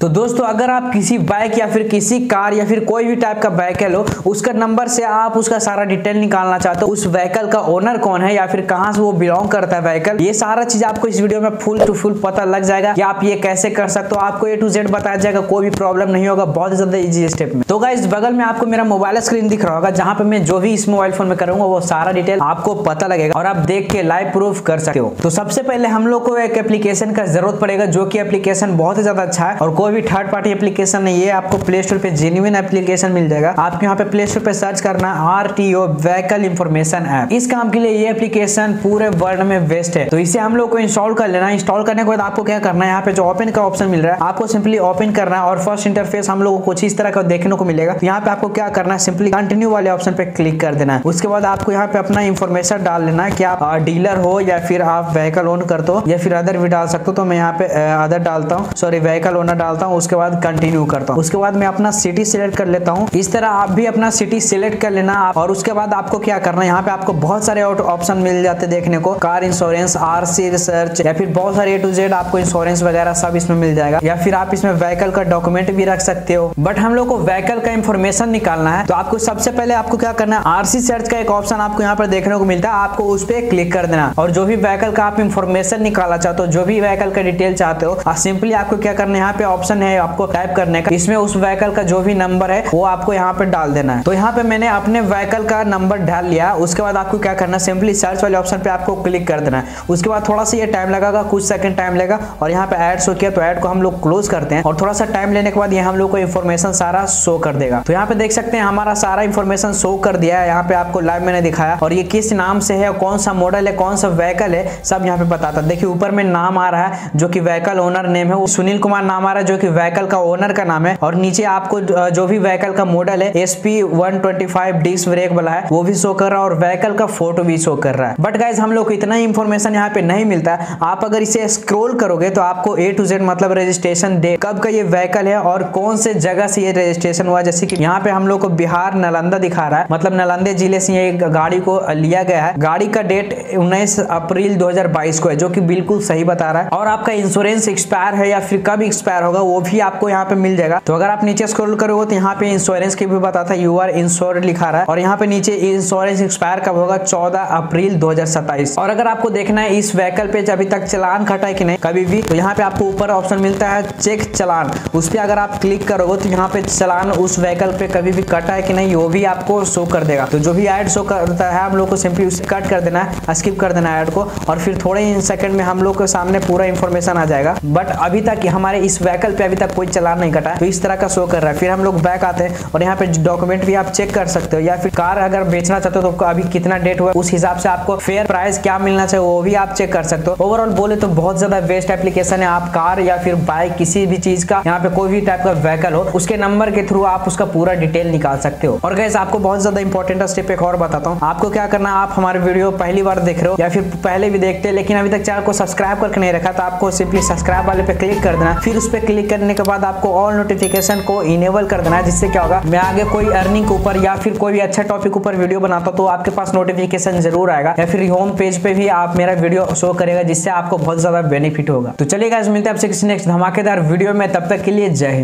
तो दोस्तों, अगर आप किसी बाइक या फिर किसी कार या फिर कोई भी टाइप का व्हीकल हो, उसका नंबर से आप उसका सारा डिटेल निकालना चाहते हो, उस व्हीकल का ओनर कौन है या फिर कहाँ से वो बिलोंग करता है व्हीकल ये सारा चीज़ आपको इस वीडियो में फुल टू फुल पता लग जाएगा कि आप ये कैसे कर सकते हो। आपको ए टू जेड बताया जाएगा, कोई भी प्रॉब्लम नहीं होगा, बहुत ज़्यादा इजी स्टेप में। तो गाइस बगल में आपको मेरा मोबाइल स्क्रीन दिख रहा होगा, जहाँ पे मैं जो भी इस मोबाइल फ़ोन में करूँगा, वो सारा डिटेल आपको पता लगेगा और आप देख के लाइव प्रूफ कर सकते हो। तो सबसे पहले हम लोग को एक एप्लीकेशन का ज़रूरत पड़ेगा, जो कि एप्लीकेशन बहुत ही ज़्यादा अच्छा है और कोई भी थर्ड पार्टी एप्लीकेशन नहीं है आपको प्ले स्टोर पे जेन्युइन एप्लीकेशन मिल जाएगा। आपको यहाँ पे प्ले स्टोर पे सर्च करना R T O vehicle information app इस काम के लिए ये एप्लीकेशन पूरे वर्ल्ड में बेस्ट है। तो इसे हम लोग को इंस्टॉल कर लेना इंस्टॉल करने के बाद आपको क्या करना है? यहाँ पे जो ओपन का ऑप्शन मिल रहा है, आपको सिंपली ओपन करना है और फ़र्स्ट इंटरफेस हम लोग को कुछ इस तरह का देखने को मिलेगा। यहाँ पे आपको क्या करना है? सिंपली कंटिन्यू वाले ऑप्शन पे क्लिक कर देना है। उसके बाद आपको यहाँ पे अपना इन्फॉर्मेशन डाल लेना है कि आप डीलर हो या फिर आप व्हीकल ओन करते हो या फिर अदर भी डाल सकते हो। तो मैं यहाँ पे अदर डालता हूँ। सॉरी व्हीकल ओनर डालता हूँ, उसके बाद कंटिन्यू करता हूँ। उसके बाद मैं अपना सिटी सिलेक्ट कर लेता हूँ। इस तरह आप भी अपना सिटी सिलेक्ट कर लेना और उसके बाद आपको क्या करना है? यहाँ पे आपको बहुत सारे ऑप्शन मिल जाते देखने को। Car insurance R C research या फिर बहुत सारे ए टू जेड आपको इंश्योरेंस वगैरह सब इसमें मिल जाएगा। या फिर आप इसमें व्हीकल का डॉक्यूमेंट भी रख सकते हो। बट हम लोग को व्हीकल का इन्फॉर्मेशन निकालना है। तो आपको सबसे पहले आपको क्या करना है? आरसी सर्च का एक ऑप्शन आपको यहाँ पर देखने को मिलता है। आपको उस पर क्लिक कर देना। और जो भी व्हीकल का आप इन्फॉर्मेशन निकालना चाहते हो, जो भी व्हीकल का डिटेल चाहते हो सिंपली आपको क्या करना है? यहाँ पे ऑप्शन है आपको टाइप करने का, इसमें उस व्हीकल का जो भी नंबर है, वो आपको यहाँ पे डाल देना है। तो यहाँ पे मैंने अपने व्हीकल का नंबर डाल लिया। उसके बाद आपको क्या करना सिंपली सर्च वाले ऑप्शन पे आपको क्लिक कर देना है। उसके बाद थोड़ा सा ये टाइम लगेगा कुछ सेकंड टाइम लेगा और यहाँ पे एड शो किया तो एड को हम लोग क्लोज करते हैं। और थोड़ा सा टाइम लेने के बाद ये हम लोग को इन्फॉर्मेशन सारा शो कर देगा। तो यहाँ पे देख सकते हैं, हमारा सारा इन्फॉर्मेशन शो कर दिया है। यहाँ पे आपको लाइव मैंने दिखाया। और ये किस नाम से है, कौन सा मॉडल है, कौन सा व्हीकल है, सब यहाँ पे बताता। देखिए, ऊपर में नाम आ रहा है, जो कि व्हीकल ओनर नेम है। वो सुनील कुमार नाम आ रहा है, जो कि व्हीकल का ओनर का नाम है और नीचे आपको जो भी व्हीकल का मॉडल है S P one twenty five disc brake वाला है, वो भी शो कर रहा है और व्हीकल का फ़ोटो भी शो कर रहा है। बट गाइज़ हम लोग को इतना इन्फॉर्मेशन यहाँ पे नहीं मिलता। आप अगर इसे स्क्रोल करोगे तो आपको ए टू जेड मतलब रजिस्ट्रेशन डे कब का ये व्हीकल है और कौन से जगह से ये रजिस्ट्रेशन हुआ। जैसे कि यहाँ पे हम लोग को बिहार नालंदा दिखा रहा है। मतलब नालंदे ज़िले से ये गाड़ी को लिया गया है। गाड़ी का डेट उन्नीस अप्रैल 2022 को है, जो कि बिल्कुल सही बता रहा है। और आपका इंश्योरेंस एक्सपायर है या फिर कब एक्सपायर होगा वो भी आपको यहाँ पे मिल जाएगा। तो अगर आप नीचे स्क्रॉल करोगे तो यहाँ पे इंश्योरेंस की भी बताता है। यू आर इंश्योर्ड लिखा रहा है। और यहाँ पे नीचे इंश्योरेंस एक्सपायर कब होगा? चौदह अप्रैल दो और अगर आपको देखना है इस व्हीकल पे अभी तक चलान कटा है कि नहीं, कभी भी तो यहाँ पे आपको ऊपर ऑप्शन मिलता है चेक चलान। उस पर अगर आप क्लिक करोगे तो यहाँ पे चलान उस व्हीकल पे कभी भी कटा है कि नहीं, वो भी आपको शो कर देगा। तो जो भी एड शो करता है, हम लोग को सिंपली उसे कट कर देना है स्किप कर देना है एड को। और फिर थोड़े ही सेकंड में हम लोग के सामने पूरा इंफॉर्मेशन आ जाएगा। बट अभी तक हमारे इस व्हीकल पे अभी तक कोई चलान नहीं कटा। तो इस तरह का शो कर रहा है। फिर हम लोग बैक आते हैं और यहाँ पे डॉक्यूमेंट भी आप चेक कर सकते हो। या फिर कार अगर बेचना चाहते हो तो अभी कितना डेट हुआ उस हिसाब से आपको फेयर प्राइस क्या मिलना चाहिए, वो भी आप चेक कर सकते हो। ओवरऑल बोले तो बहुत ज़्यादा बेस्ट एप्लीकेशन है। आप कार या फिर बाइक किसी भी चीज़ का, यहाँ पे कोई भी टाइप का व्हीकल हो, उसके नंबर के थ्रू आप उसका पूरा डिटेल निकाल सकते हो। और गैस आपको बहुत ज़्यादा इंपॉर्टेंट स्टेप एक और बताता हूँ। आपको क्या करना आप हमारे वीडियो पहली बार देख रहे हो या फिर पहले भी देखते हैं, लेकिन अभी तक चैनल को सब्सक्राइब करके नहीं रखा तो आपको सिंपली सब्सक्राइब वाले पे क्लिक कर देना। फिर उस पर क्लिक करने के बाद आपको ऑल नोटिफिकेशन को इनेबल कर देना है, जिससे क्या होगा? मैं आगे कोई अर्निंग के ऊपर या फिर कोई भी अच्छा टॉपिक ऊपर वीडियो बनाता तो आपके पास नोटिफिकेशन ज़रूर आएगा। या फिर होम पेज पे भी आप मेरा वीडियो शो करेगा, जिससे आपको बहुत ज़्यादा बेनिफिट होगा। तो चलिएगा मिलते हैं आपसे किसी नेक्स्ट धमाकेदार वीडियो में, तब तक के लिए जय हिंद।